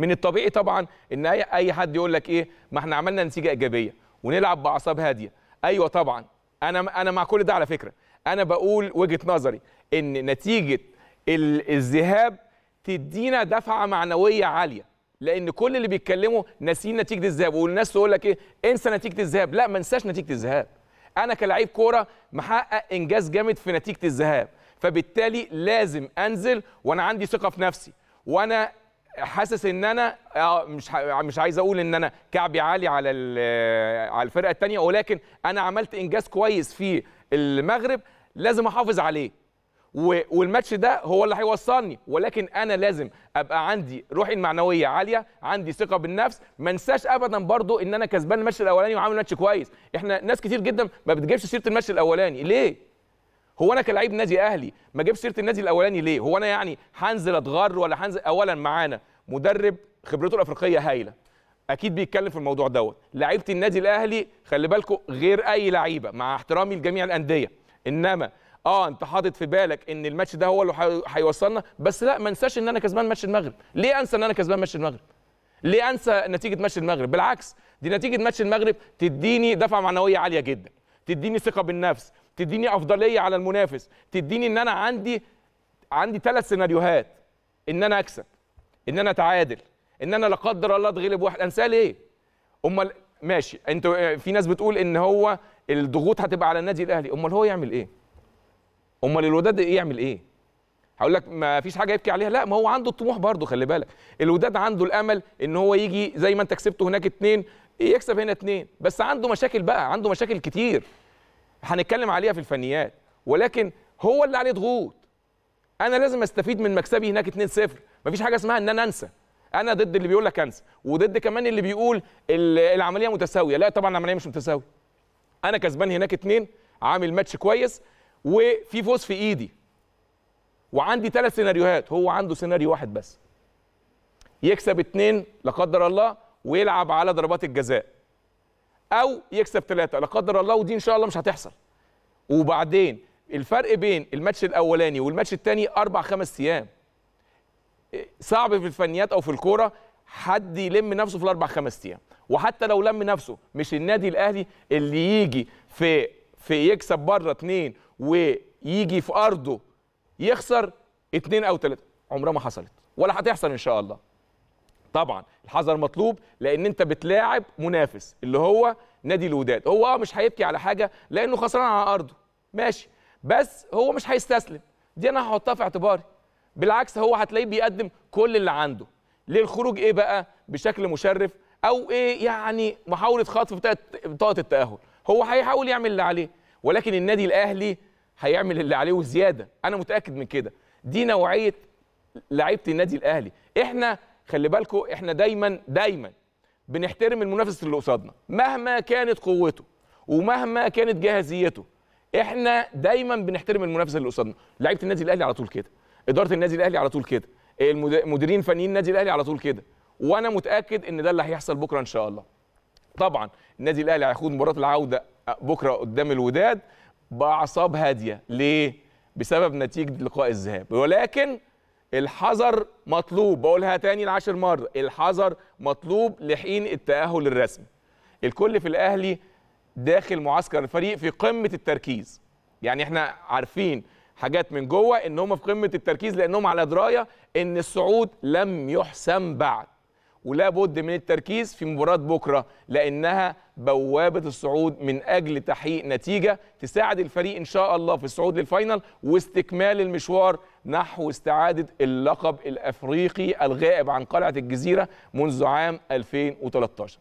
من الطبيعي طبعا إن اي أي حد يقول لك إيه ما إحنا عملنا نتيجه إيجابية ونلعب بأعصاب هادية. أيوه طبعا. أنا أنا مع كل ده على فكرة. أنا بقول وجهة نظري إن نتيجة ال- الذهاب تدينا دفعة معنوية عالية. لأن كل اللي بيتكلموا ناسيين نتيجة الذهاب والناس تقول لك إيه انسى نتيجة الذهاب. لا ما انساش نتيجة الذهاب. أنا كلاعب كورة محقق إنجاز جامد في نتيجة الذهاب. فبالتالي لازم أنزل وأنا عندي ثقة في نفسي. وأنا حاسس ان أنا آه، مش مش عايز أقول ان أنا كعبي عالي على على الفرقة الثانية ولكن أنا عملت انجاز كويس في المغرب لازم احافظ عليه. والماتش ده هو اللي هيوصلني ولكن أنا لازم ابقى عندي روحي المعنوية عالية عندي ثقة بالنفس. ما انساش ابدا برضو ان أنا كسبان الماتش الأولاني وعامل ماتش كويس. إحنا ناس كتير جدا ما بتجيبش سيرة الماتش الأولاني. ليه؟ هو أنا كلاعب نادي أهلي ما اجيبش سيرة النادي الأولاني ليه؟ هو أنا يعني هنزل أتغر ولا هنزل اولا معانا مدرب خبرته الأفريقية هايلة. أكيد بيتكلم في الموضوع دوت. لعيبة النادي الأهلي خلي بالكم غير أي لعيبة مع احترامي لجميع الأندية. إنما آه أنت حاطط في بالك إن الماتش ده هو اللي هي- هيوصلنا بس لا ما انساش إن أنا كسبان ماتش المغرب. ليه أنسى إن أنا كسبان ماتش المغرب؟ ليه أنسى نتيجة ماتش المغرب؟ بالعكس دي نتيجة ماتش المغرب تديني دفعة معنوية عالية جدا. تديني ثقة بالنفس تديني أفضلية على المنافس تديني إن أنا عندي عندي ثلاث سيناريوهات. إن أنا أكسب إن أنا أتعادل إن أنا لا قدر الله أتغلب واحد. أنساه ليه؟ أمال ماشي. أنتوا في ناس بتقول إن هو الضغوط هتبقى على النادي الأهلي. أمال هو يعمل إيه؟ أمال الوداد يعمل إيه؟ هقول لك ما فيش حاجة يبكي عليها. لا ما هو عنده الطموح برضه خلي بالك. الوداد عنده الأمل إن هو يجي زي ما أنت كسبته هناك اتنين يكسب هنا اتنين؟ بس عنده مشاكل بقى عنده مشاكل كتير. هنتكلم عليها في الفنيات. ولكن هو اللي عليه ضغوط. أنا لازم أستفيد من مكسبي هناك 2-0 مفيش حاجة اسمها إن أنا أنسى. أنا ضد اللي بيقول لك أنسى. وضد كمان اللي بيقول ال- العملية متساوية. لا طبعا العملية مش متساوية. أنا كسبان هناك اتنين عامل ماتش كويس وفي فوز في إيدي. وعندي ثلاث سيناريوهات. هو عنده سيناريو واحد بس. يكسب اتنين لا قدر الله ويلعب على ضربات الجزاء. أو يكسب ثلاثة لا قدر الله ودي إن شاء الله مش هتحصل. وبعدين الفرق بين الماتش الأولاني والماتش الثاني أربع خمس أيام. صعب في الفنيات أو في الكورة حد يلم نفسه في الأربع خمس أيام. وحتى لو لم نفسه مش النادي الأهلي اللي يجي في في يكسب بره اتنين ويجي في أرضه يخسر اتنين أو تلاتة. عمرها ما حصلت ولا هتحصل إن شاء الله. طبعا الحذر مطلوب لأن أنت بتلاعب منافس اللي هو نادي الوداد. هو آه مش هيبكي على حاجة لأنه خسران على أرضه. ماشي. بس هو مش هيستسلم. دي أنا هحطها في اعتباري. بالعكس هو هتلاقيه بيقدم كل اللي عنده. للخروج إيه بقى؟ بشكل مشرف أو إيه يعني محاولة خطف بطاقة التأهل. هو هيحاول يعمل اللي عليه. ولكن النادي الأهلي هيعمل اللي عليه وزيادة. أنا متأكد من كده. دي نوعية لعيبة النادي الأهلي. إحنا خلي بالكم إحنا دايما دايما بنحترم المنافس اللي قصادنا مهما كانت قوته ومهما كانت جاهزيته إحنا دايما بنحترم المنافس اللي قصادنا. لعيبة النادي الأهلي على طول كده إدارة النادي الأهلي على طول كده المد- مديرين فنيين النادي الأهلي على طول كده وأنا متأكد إن ده اللي هيحصل بكرة إن شاء الله. طبعا النادي الأهلي هيخوض مباراة العودة بكرة قدام الوداد باعصاب هادية. ليه؟ بسبب نتيجة لقاء الذهاب. ولكن الحذر مطلوب. بقولها تاني العشر مرة. الحذر مطلوب لحين التأهل الرسمي. الكل في الأهلي داخل معسكر الفريق في قمة التركيز. يعني إحنا عارفين حاجات من جوه إن هم في قمة التركيز لأنهم على دراية إن الصعود لم يحسم بعد. ولا بد من التركيز في مباراة بكرة لأنها بوابة الصعود من أجل تحقيق نتيجة تساعد الفريق إن شاء الله في الصعود للفاينل واستكمال المشوار نحو استعادة اللقب الأفريقي الغائب عن قلعة الجزيرة منذ عام 2013